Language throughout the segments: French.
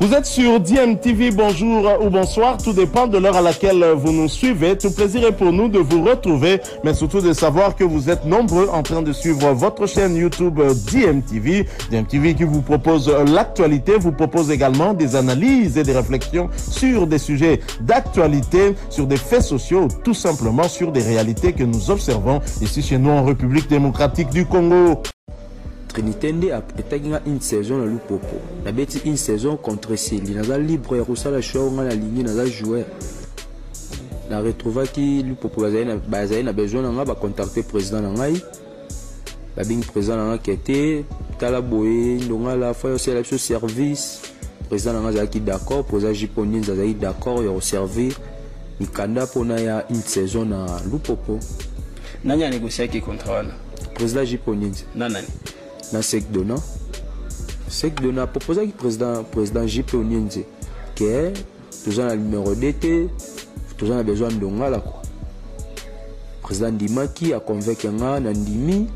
Vous êtes sur DMTV, bonjour ou bonsoir, tout dépend de l'heure à laquelle vous nous suivez. Tout plaisir est pour nous de vous retrouver, mais surtout de savoir que vous êtes nombreux en train de suivre votre chaîne YouTube DMTV. DMTV qui vous propose l'actualité, vous propose également des analyses et des réflexions sur des sujets d'actualité, sur des faits sociaux, tout simplement sur des réalités que nous observons ici chez nous en République démocratique du Congo. Trinité nde etaki nga une saison na lupopo nabeti une saison contre seli naza libre ya kosala show nga nalingi naza joueur. Na retrouvaki lupopo bazali na besoin na nga bacontacte président na ngai. Babengi président na nga kete tala boye ndonga la fois yosala biso service. Président na nga azalaki d'accord. Président jiponinzi azalaki d'accord ya koservir mikanda mpona ya une saison na lupopo nani anégociaki contrat wana président jiponinzi na nani na sec dona sec dona proposaki président président jp onienze ke toza na numéro d te toza na besoin ndongala kua président ndimaki aconvaincre nga na ndimi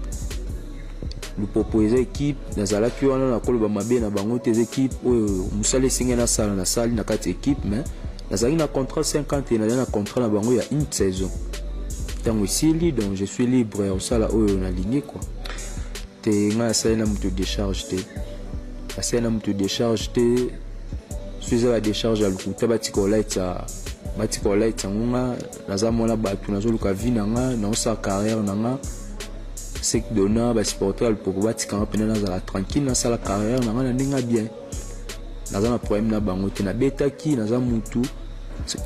lupopo eza équipe. Nazalaki wana nakoloba mabe na bango te eza équipe oyo mosala esengi nasala nasali na kati équipe mais nazalaki na contrat 50 nazali na contrat na bango ya une saison. Ntango esili donc je suis libre ya kosala oyo nalingi quoi te ngai asali na moto décharge te. Asali na moto décharge te. So eza badécharge ya lokuta batika olaita yango nga naza mwana bato nazoluka vi na nga naosala carrière na nga sek dona basupporter ya lopopo batika nga mpena nazala tranquille nasala carrière na nga na ndenge bien. Naza na problème na bango te nabetaki naza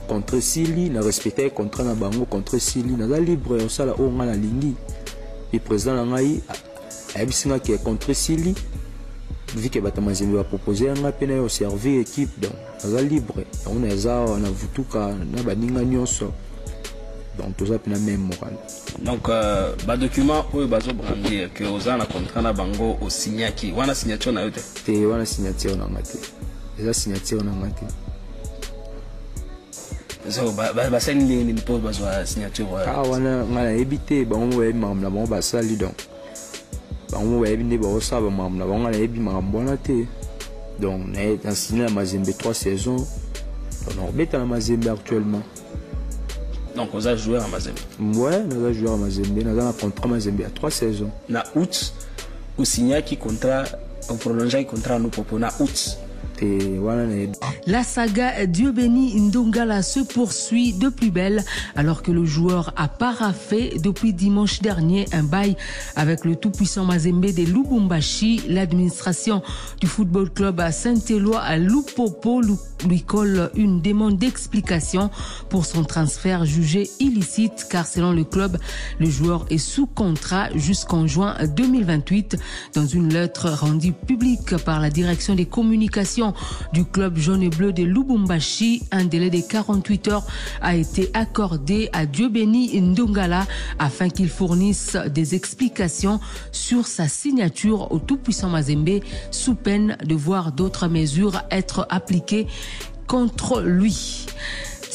contre sili na respectaki contrat na bango contre sili. Naza libre ya kosala oyo ngai nalingi. E président na ngai ayebisi nga ke contre sili. Vu ke bato mazembe bapropose yanga mpe servir équipe donc naza libre. Yango na eza awa na vutuka na baninga nyonso. Donc toza mpe na meme mokano donc uh, badocument oyo bazobrandi ke oza na contrat na bango osignaki wana signature na yo te? Te wana signature na nga te. Eza signature na nga te. Basali ndenge nini mpo bazwa signature a wana ngai nayebi te. Bango bayebi makambo na bango basali donc bango bayebi nde baosala bamakambo na bango nayebi makambo wana te. Donc nasini na mazembe 3 saison donc nakobeta na mazembe actuellement. Donc oza joueur ya mazembe. Ouais naza joueur ya mazembe naza na contrat mazembe ya 3 saison na osignaki contrat oprolongeaki contrat no popo na août La saga Dieu béni Ndongala se poursuit de plus belle alors que le joueur a paraffé depuis dimanche dernier un bail avec le tout-puissant Mazembe de Lubumbashi. L'administration du football club à Saint-Éloi à Lupopo lui colle une demande d'explication pour son transfert jugé illicite car selon le club, le joueur est sous contrat jusqu'en juin 2028 dans une lettre rendue publique par la direction des communications du club jaune et bleu de Lubumbashi. Un délai de 48 heures a été accordé à Dieu-Béni Ndongala afin qu'il fournisse des explications sur sa signature au tout-puissant Mazembe sous peine de voir d'autres mesures être appliquées contre lui.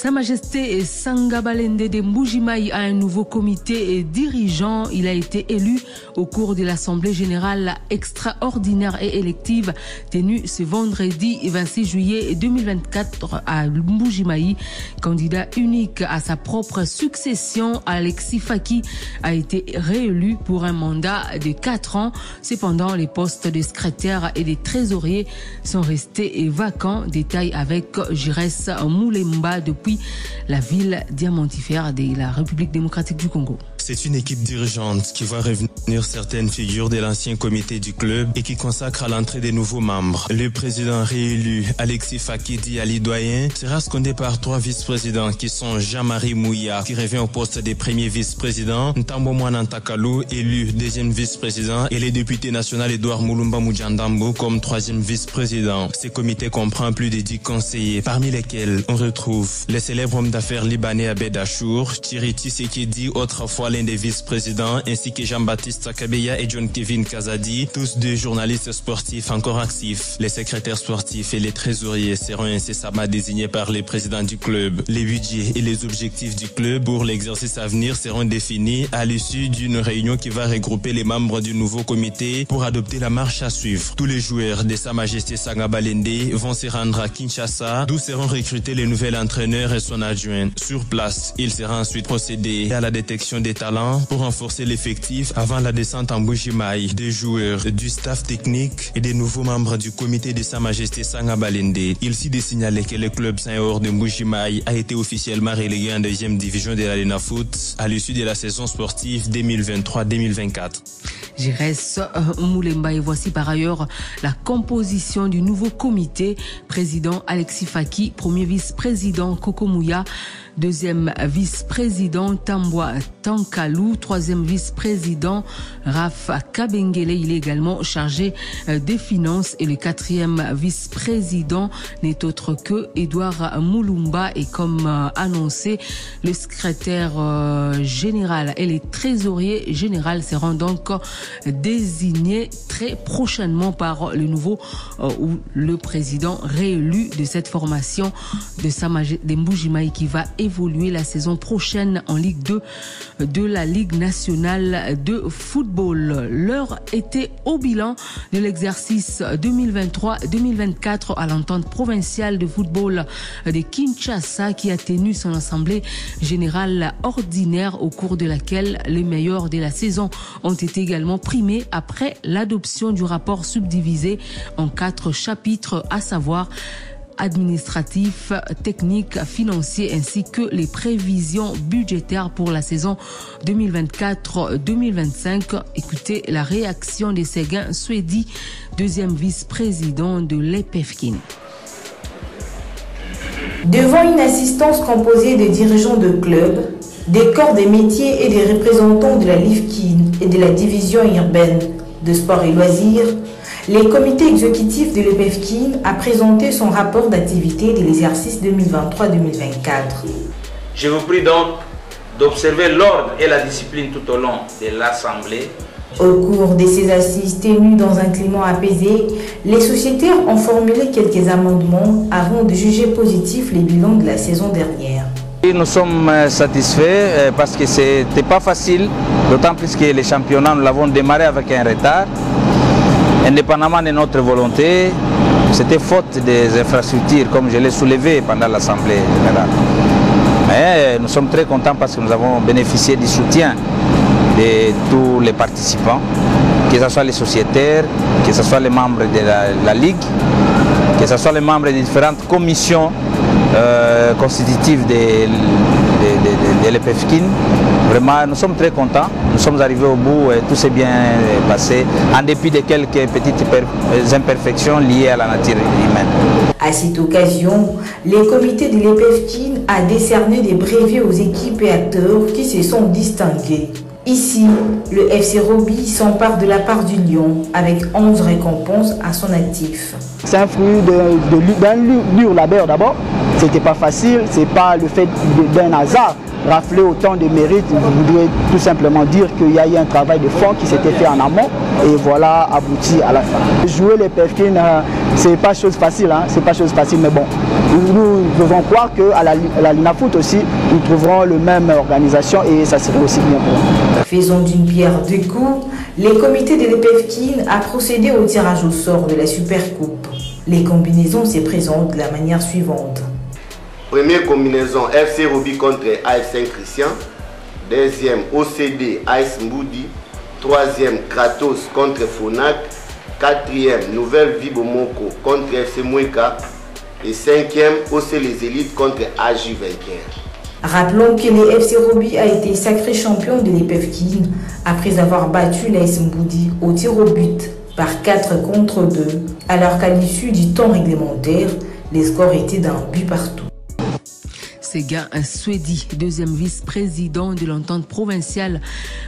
Sa Majesté Sangabalende de Mbujimai a un nouveau comité dirigeant. Il a été élu au cours de l'Assemblée générale extraordinaire et élective tenue ce vendredi 26 juillet 2024 à Mbujimai. Candidat unique à sa propre succession, Alexis Faki a été réélu pour un mandat de 4 ans. Cependant, les postes de secrétaire et de trésorier sont restés vacants. Détail avec Jires Moulemba depuis la ville diamantifère de la République démocratique du Congo. C'est une équipe dirigeante qui va revenir certaines figures de l'ancien comité du club et qui consacre à l'entrée des nouveaux membres. Le président réélu Alexis Fakidi Ali Doyen sera secondé par trois vice-présidents qui sont Jean-Marie Mouya qui revient au poste des premiers vice-présidents, Ntambo Takalu élu deuxième vice-président et le député national Edouard Moulumba Moudjandambo comme troisième vice-président. Ce comité comprend plus de dix conseillers parmi lesquels on retrouve le célèbre homme d'affaires libanais Abed Achour, Tiriti Sekedi, autrefois l'un des vice-présidents, ainsi que Jean-Baptiste Kabeya et John Kevin Kazadi, tous deux journalistes sportifs encore actifs. Les secrétaires sportifs et les trésoriers seront incessamment désignés par les présidents du club. Les budgets et les objectifs du club pour l'exercice à venir seront définis à l'issue d'une réunion qui va regrouper les membres du nouveau comité pour adopter la marche à suivre. Tous les joueurs de Sa Majesté Balende vont se rendre à Kinshasa, d'où seront recrutés les nouveaux entraîneurs et son adjoint. Sur place, il sera ensuite procédé à la détection des pour renforcer l'effectif avant la descente en Bujimaï des joueurs, du staff technique et des nouveaux membres du comité de Sa Majesté Balende. Il s'y de signaler que le club Saint-Or de Mbujimaï a été officiellement relégué en deuxième division de l'Arena Foot à l'issue de la saison sportive 2023-2024. Jires Moulemba. Et voici par ailleurs la composition du nouveau comité. Président Alexis Faki, premier vice-président Koko Mouya, deuxième vice-président Tambwa Tankalou, troisième vice-président Rafa Kabengele, il est également chargé euh, des finances. Et le quatrième vice-président n'est autre que Edouard Moulumba. Et comme euh, annoncé, le secrétaire euh, général et les trésoriers général seront donc désignés très prochainement par le nouveau ou le président réélu de cette formation de Mboujimaï qui va évoluer la saison prochaine en Ligue 2 de la Ligue nationale de football. L'heure était au bilan de l'exercice 2023-2024 à l'entente provinciale de football de Kinshasa qui a tenu son assemblée générale ordinaire au cours de laquelle les meilleurs de la saison ont été également après l'adoption du rapport subdivisé en quatre chapitres, à savoir administratif, technique, financier ainsi que les prévisions budgétaires pour la saison 2024-2025. Écoutez la réaction de Séguin Swedi, deuxième vice-président de l'EPFKIN. Devant une assistance composée de dirigeants de clubs, des corps des métiers et des représentants de la LIFKIN et de la division urbaine de sport et loisirs, le comité exécutif de l'EPFKIN a présenté son rapport d'activité de l'exercice 2023-2024. Je vous prie donc d'observer l'ordre et la discipline tout au long de l'Assemblée. Au cours de ces assises tenues dans un climat apaisé, les sociétaires ont formulé quelques amendements avant de juger positif les bilans de la saison dernière. Nous sommes euh, satisfaits euh, parce que ce n'était pas facile, d'autant plus que les championnats, nous l'avons démarré avec un retard indépendamment de notre volonté, c'était faute des infrastructures, comme je l'ai soulevé pendant l'Assemblée générale. Mais nous sommes très contents parce que nous avons bénéficié du soutien de tous les participants, que ce soit les sociétaires, que ce soit les membres de la, Ligue, que ce soit les membres des différentes commissions euh, constitutives de, de, de, l'EPFKIN. Vraiment, nous sommes très contents. Nous sommes arrivés au bout et tout s'est bien passé, en dépit de quelques petites imperfections liées à la nature humaine. À cette occasion, le comité de l'EPFKIN a décerné des brevets aux équipes et acteurs qui se sont distingués. Ici, le FC Roby s'empare de la part du Lion avec 11 récompenses à son actif. C'est un fruit d'un dur labeur d'abord. C'était pas facile, c'est pas le fait d'un hasard rafler autant de mérites, je voudrais tout simplement dire qu'il y a eu un travail de fond qui s'était fait en amont et voilà abouti à la fin. Jouer les PFKIN, euh, c'est pas chose facile, hein, c'est pas chose facile, mais bon, nous devons croire qu'à la, la Lina Foot aussi, nous trouverons le même organisation et ça serait aussi bien pour nous. Faisons d'une pierre deux coups, les comités de l'EPFKIN a procédé au tirage au sort de la Super Coupe. Les combinaisons se présentent de la manière suivante. Première combinaison FC Roby contre AF Saint-Christian. Deuxième OCD AS Mboudi. Troisième Kratos contre Fonac. Quatrième Nouvelle Vie Bomoko contre FC Moueka. Et cinquième OC Les Élites contre AJ 21. Rappelons que le FC Roby a été sacré champion de l'EPFKIN après avoir battu l'AS Mboudi au tir au but par 4 contre 2, alors qu'à l'issue du temps réglementaire, les scores étaient d'un but partout. Séguin Swedi, deuxième vice-président de l'entente provinciale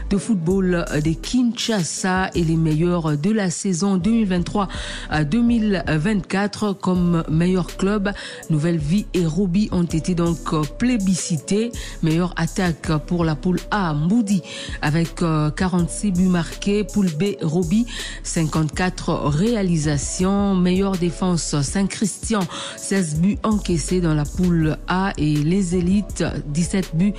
de football de Kinshasa et les meilleurs de la saison 2023-2024 comme meilleur club. Nouvelle Vie et Roby ont été donc plébiscités. Meilleure attaque pour la poule A, Moody avec 46 buts marqués. Poule B, Roby, 54 réalisations. Meilleure défense, Saint-Christian, 16 buts encaissés dans la poule A et les élites, 17 buts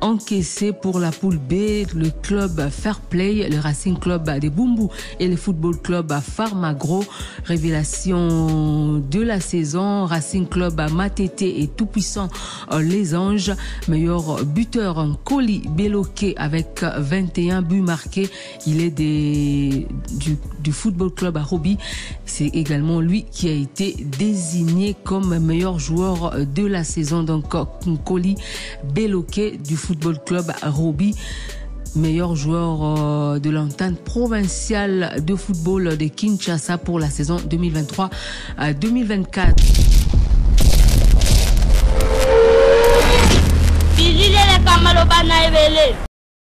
encaissés pour la poule B, le club Fair Play, le Racing Club des Bumbu et le Football Club Farmagro. Révélation de la saison, Racing Club Matete et tout-puissant Les Anges. Meilleur buteur, Koli Beloke avec 21 buts marqués. Il est du, Football Club à. C'est également lui qui a été désigné comme meilleur joueur de la saison. Donc, Koli Beloke du Football Club Roby meilleur joueur de l'entente provinciale de football de Kinshasa pour la saison 2023-2024.